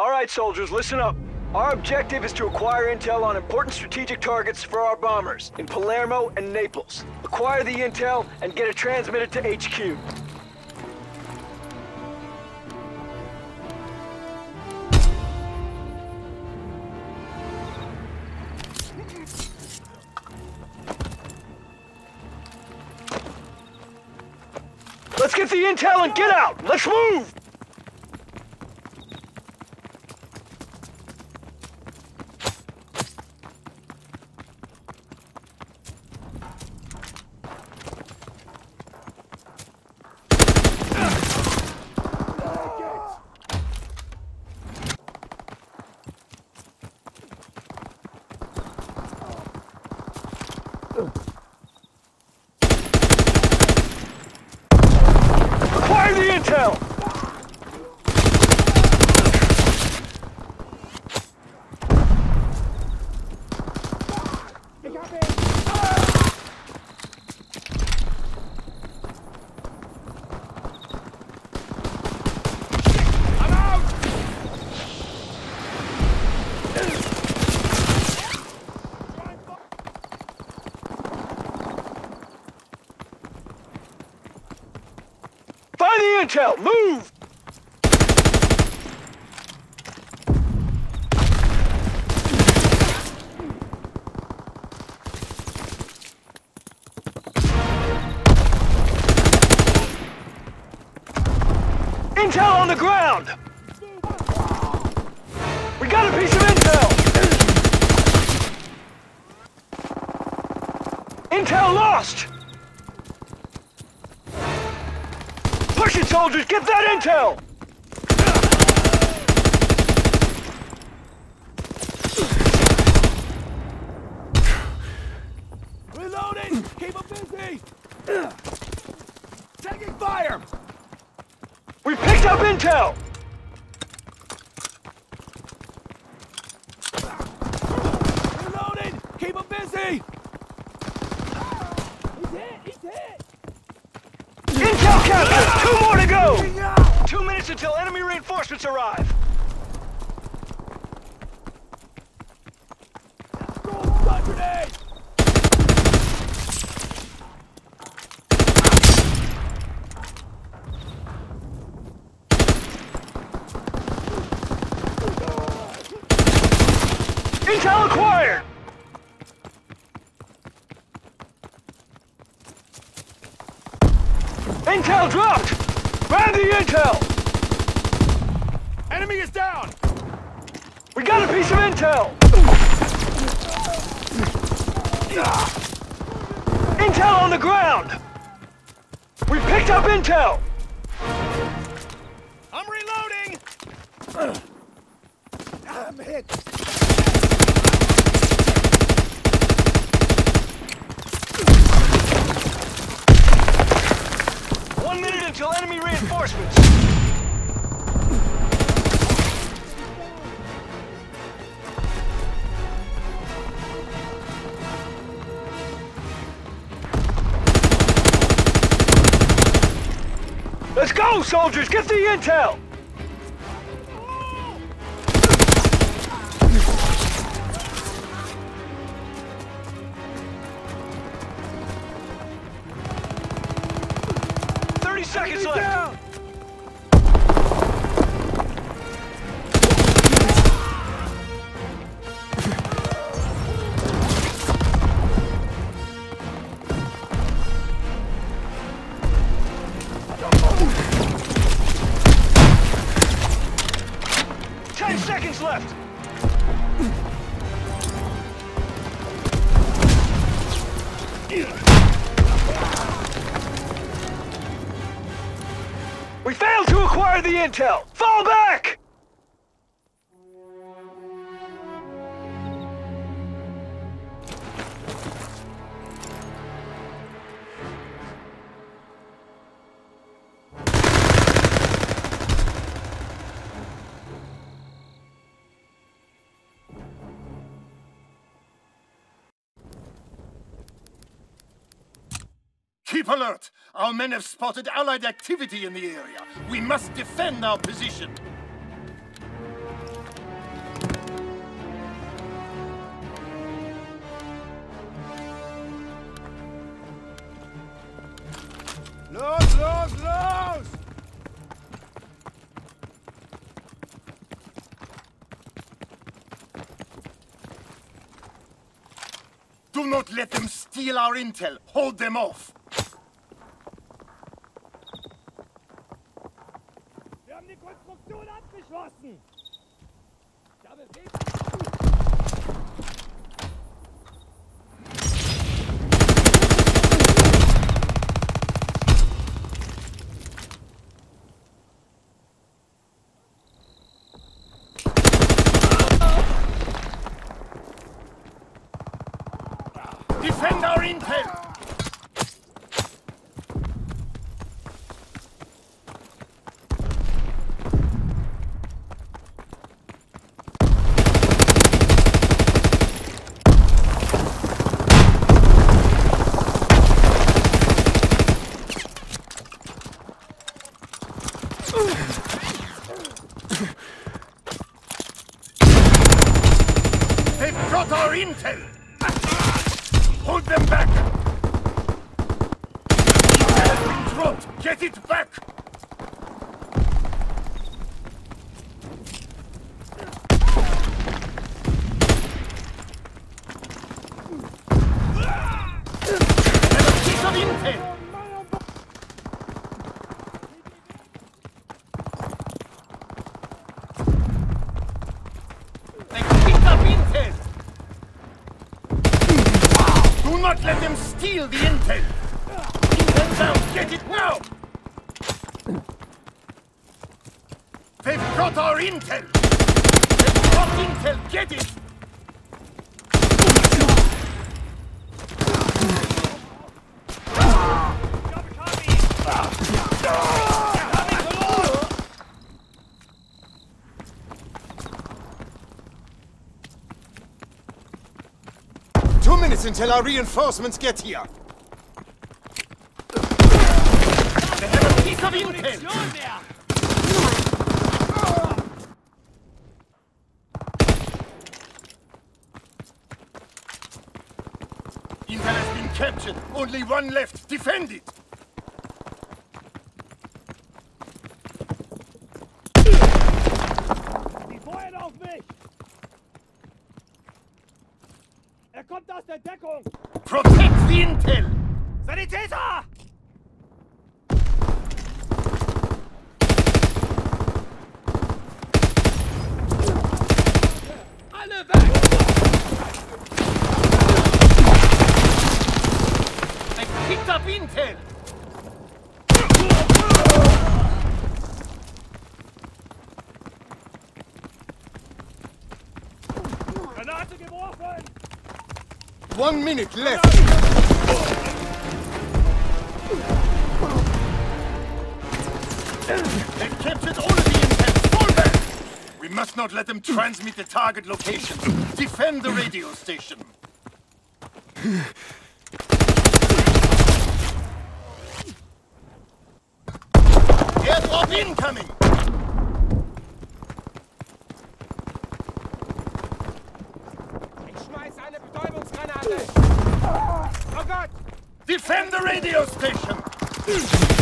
All right, soldiers, listen up. Our objective is to acquire intel on important strategic targets for our bombers in Palermo and Naples. Acquire the intel and get it transmitted to HQ. Let's get the intel and get out! Let's move! Acquire the intel! Intel! Move! Intel on the ground! We got a piece of intel! Intel lost! It, soldiers! Get that intel! Reloading! Keep them busy! Taking fire! We picked up intel! Reloading! Keep them busy! He's hit! He's hit! Intel captured! Two more to Until enemy reinforcements arrive! Grenade! Intel acquired! Intel dropped! Grab the intel! Enemy is down! We got a piece of intel! Intel on the ground! We picked up intel! I'm reloading! I'm hit! One minute until enemy reinforcements! Go, soldiers! Get the intel! Intel! alert! Our men have spotted Allied activity in the area. We must defend our position. Los, los, los! Do not let them steal our intel. Hold them off. They've got our intel! Hold them back! Get it back! minutes until our reinforcements get here. They have a piece of intel! Intel has been captured. Only one left. Defend it! One minute left. They captured all of the intel. Fall back! We must not let them transmit the target location. Defend the radio station. Airdrop incoming! Defend the radio station!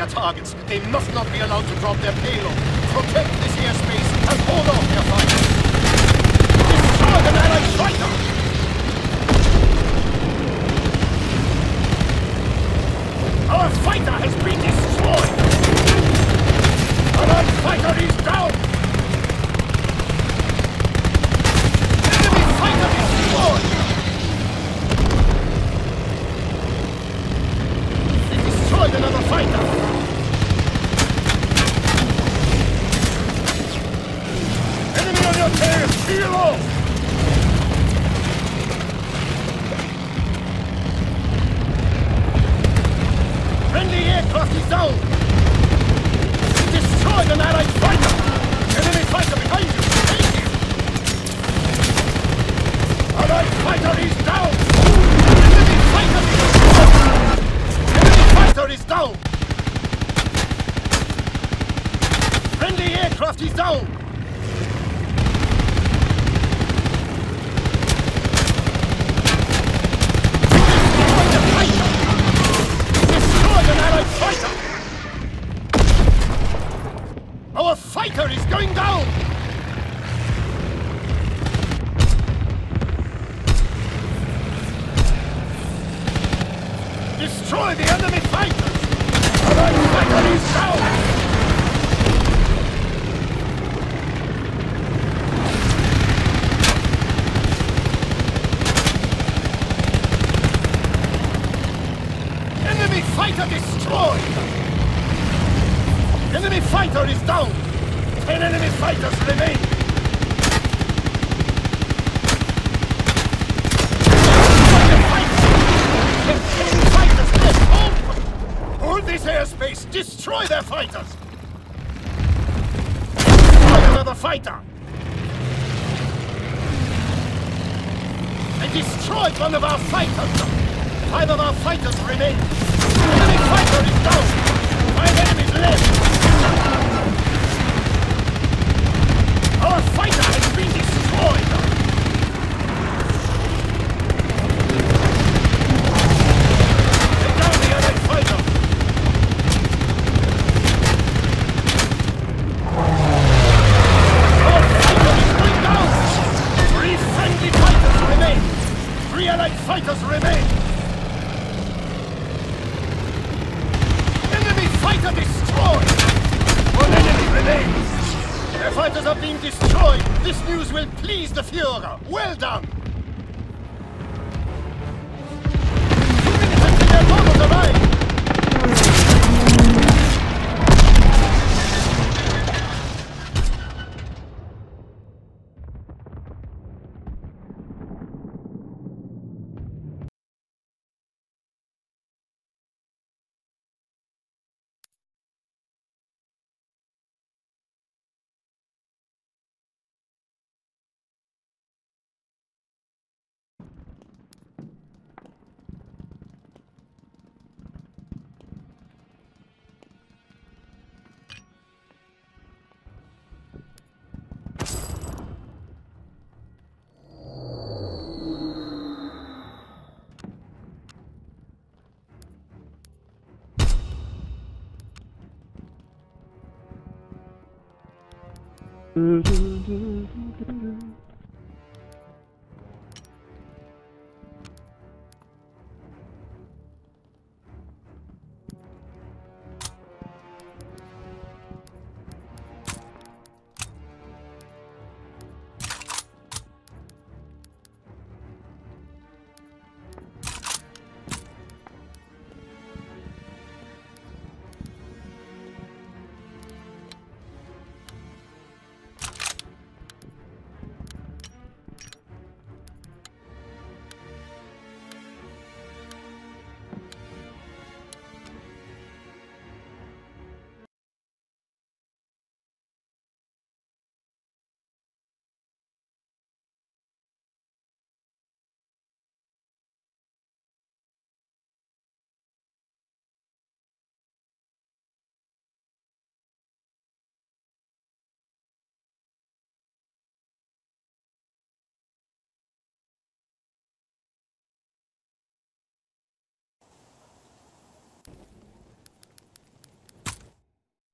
Their targets. They must not be allowed to drop their payload. Protect this airspace and hold off their fighters. Destroy the Allied fighter! Our fighter has been destroyed! Allied fighter is down! Enemy fighter destroyed! Destroyed another fighter! Tiro! Destroyed! Enemy fighter is down! Ten enemy fighters remain! Hold this airspace! Destroy their fighters! Another fighter! They destroyed one of our fighters! Five of our fighters remain! Enemy fighter is down! Five enemies left! Our fighter fighters are being destroyed! This news will please the Führer! Well done! do, do, do, do.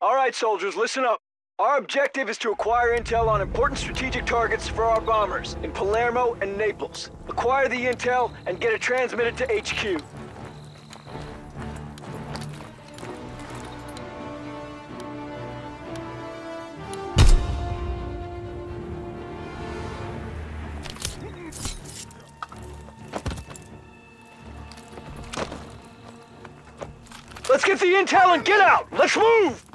All right, soldiers, listen up. Our objective is to acquire intel on important strategic targets for our bombers in Palermo and Naples. Acquire the intel and get it transmitted to HQ. Let's get the intel and get out! Let's move!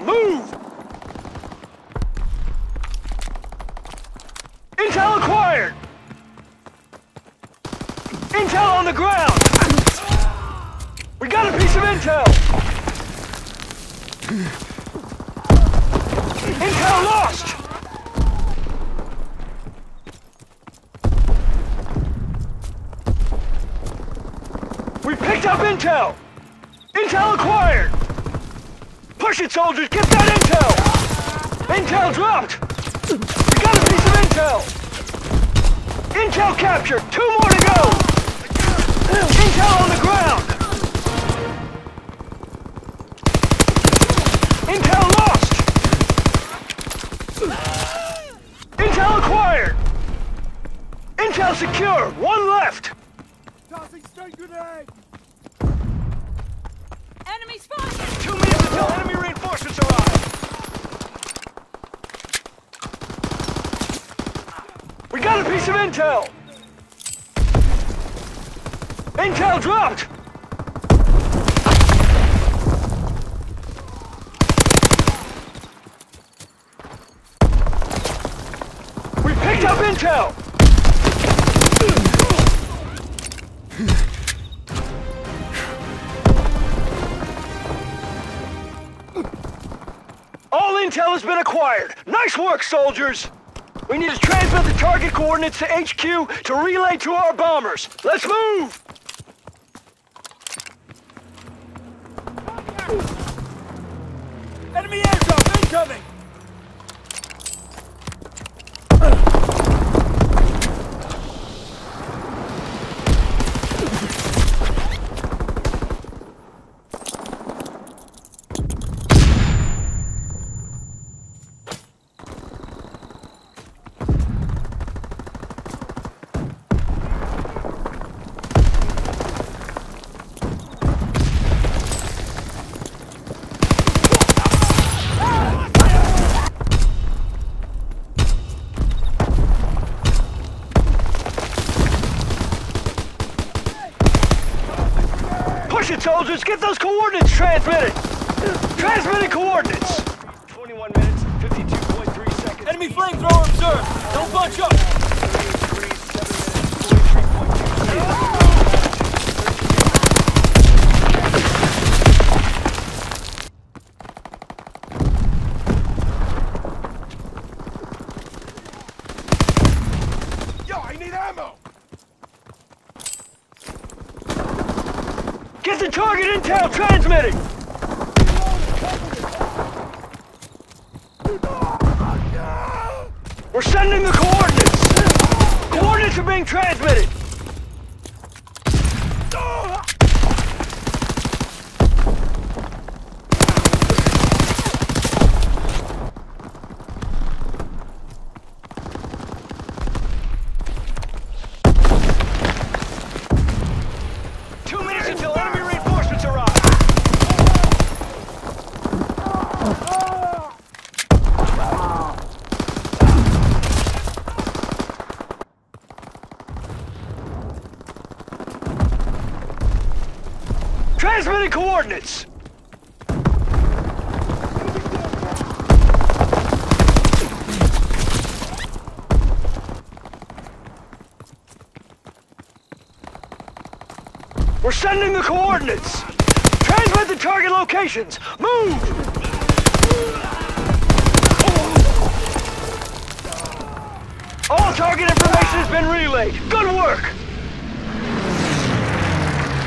Move! Soldiers! Get that intel! Intel dropped! We got a piece of intel! Intel captured! Two more to go! Intel on the ground! Intel lost! Intel acquired! Intel secure! One left! Tossing stun grenade! Enemy spotted! Two minutes until enemy reinforcements arrive! We got a piece of intel! Intel dropped! We picked up intel! Intel has been acquired. Nice work, soldiers! We need to transmit the target coordinates to HQ to relay to our bombers. Let's move! Soldiers! Get those coordinates transmitted! Transmitting coordinates! 21 minutes, 52.3 seconds. Enemy flamethrower observed! Don't bunch up! Yo, I need ammo! Get the target intel transmitting! We're sending the coordinates! Coordinates are being transmitted! units. We're sending the coordinates! Transmit the target locations! Move! All target information has been relayed. Good work!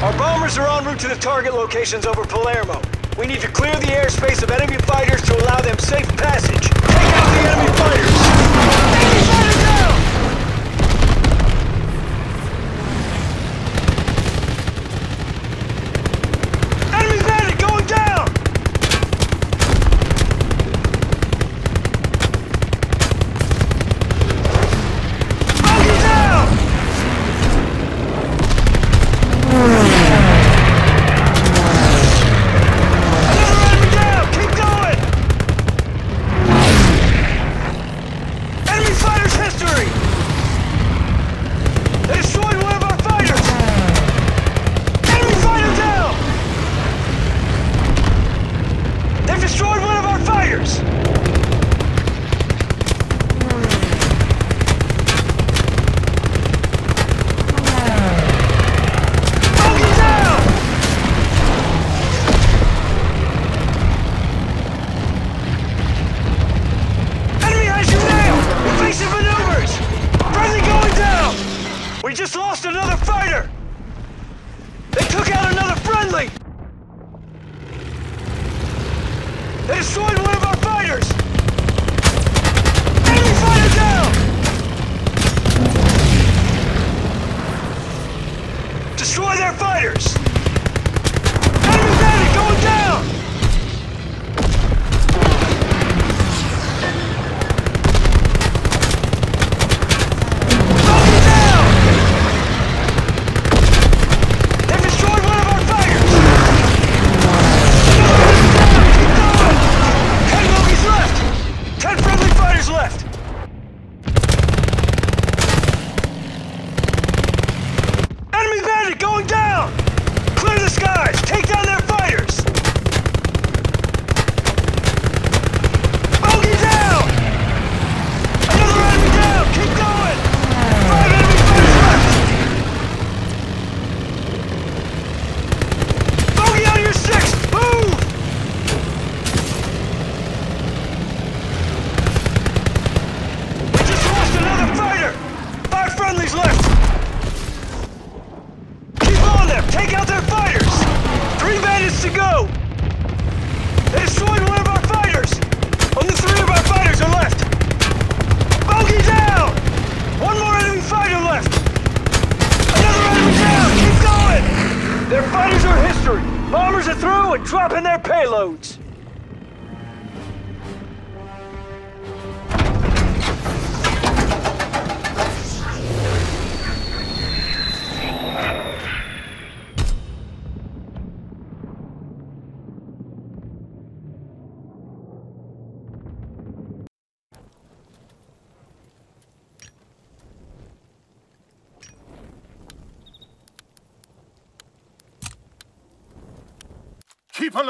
Our bombers are en route to the target locations over Palermo. We need to clear the airspace of enemy fighters to allow them safe passage. Take out the enemy fighters!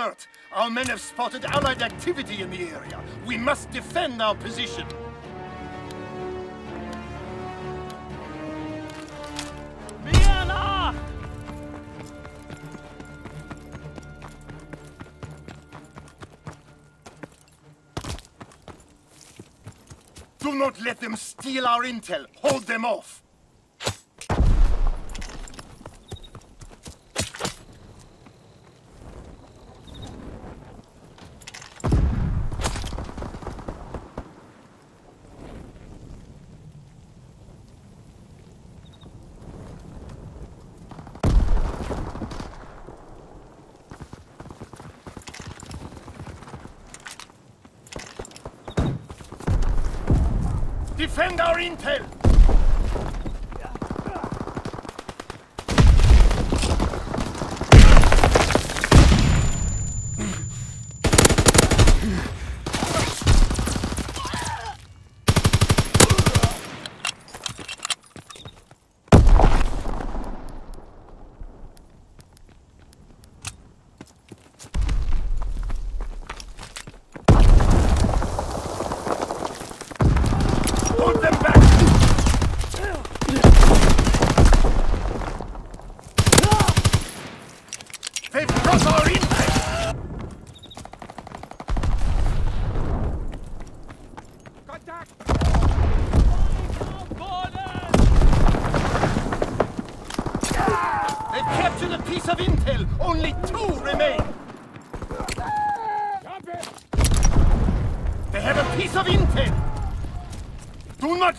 alert! Our men have spotted Allied activity in the area. We must defend our position. Do not let them steal our intel. Hold them off. intel!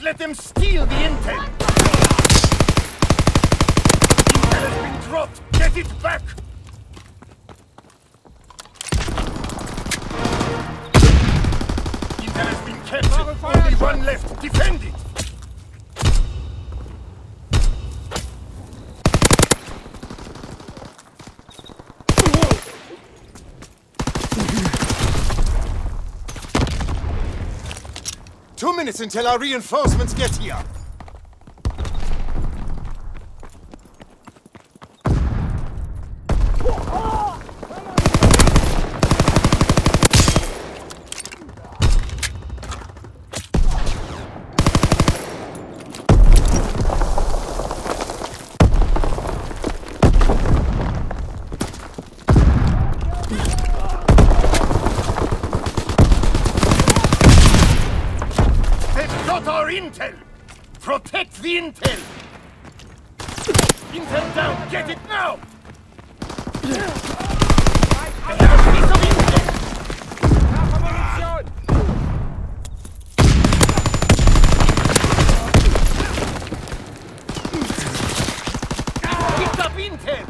Let them steal the intel. Two minutes until our reinforcements get here. They've got our intel! Protect the intel! Intel down! Get it now! They have a piece of intel! Picked up intel!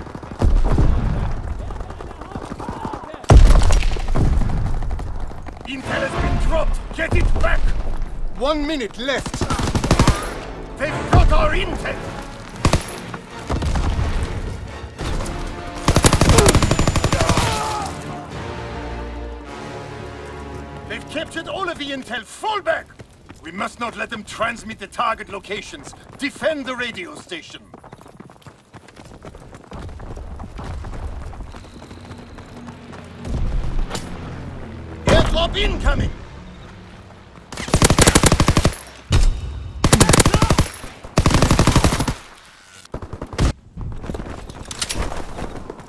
Intel has been dropped! Get it back! One minute left. They've got our intel! They've captured all of the intel! Fall back! We must not let them transmit the target locations. Defend the radio station. Incoming!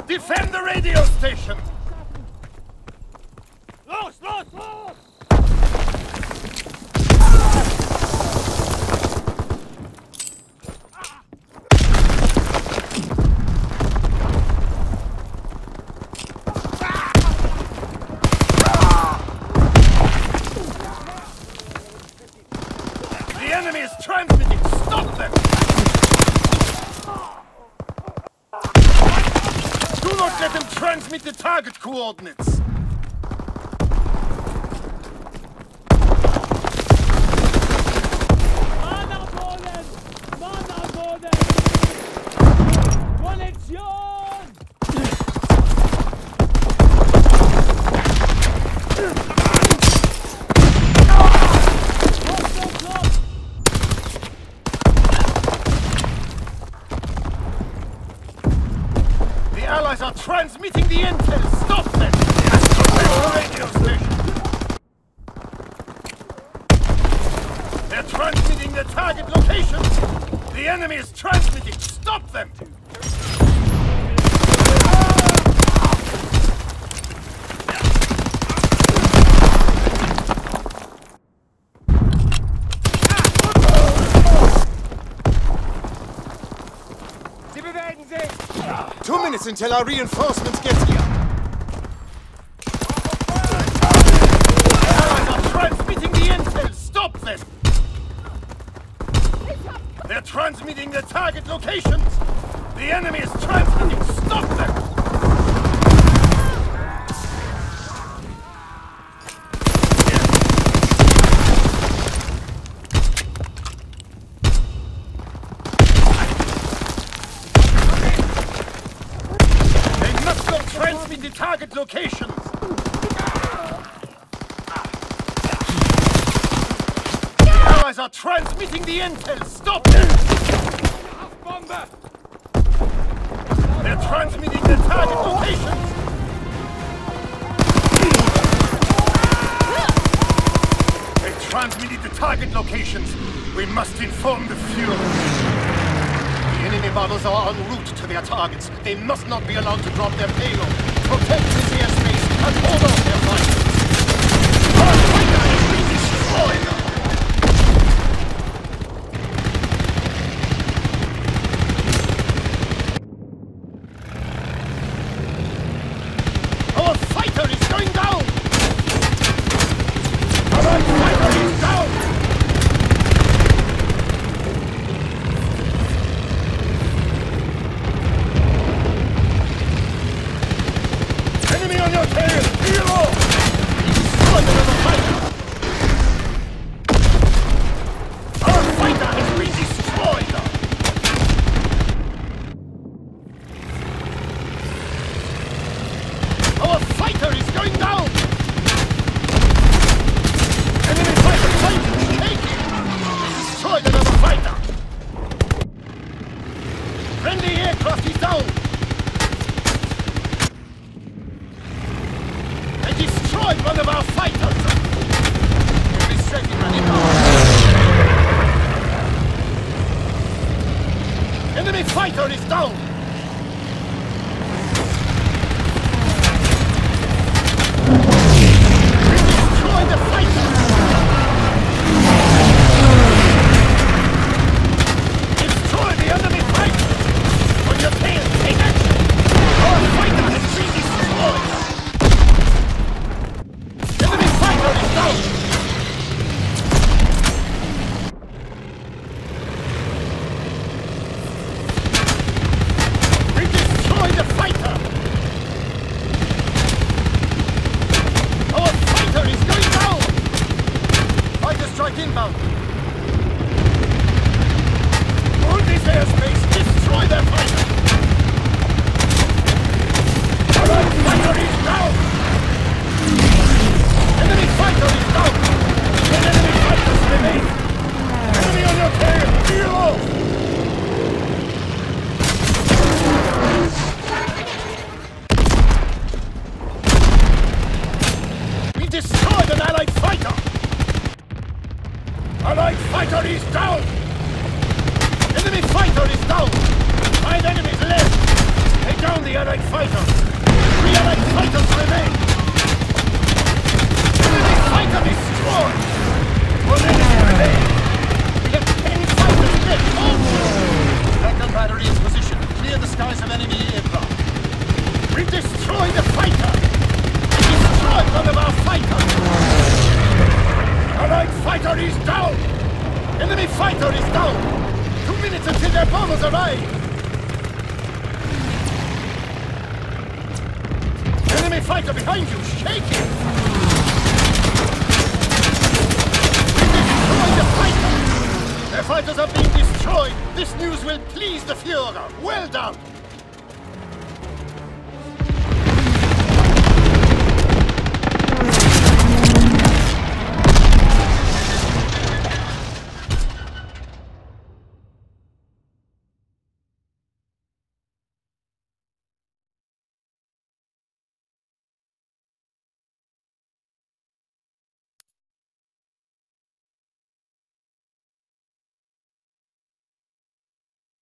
Defend the radio station! Coordinates! Until our reinforcements get here. Are transmitting the intel! Stop them! They're transmitting the target locations! The enemy is transmitting! Stop them! They must not transmit the target locations! Allies are transmitting the intel! Stop them! Bombe! They're transmitting the target locations! They transmitted the target locations! We must inform the Fuhrer! The enemy bombers are en route to their targets. They must not be allowed to drop their payload. Protect this airspace and hold off